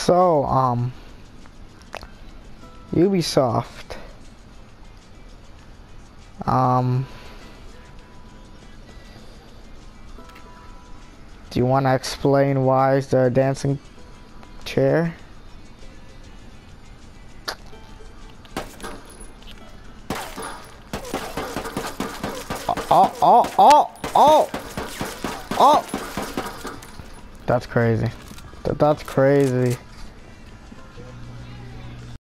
So, um, Ubisoft. Um, do you want to explain why is there a dancing chair? Oh, oh, oh, oh, oh. oh. That's crazy. That's crazy.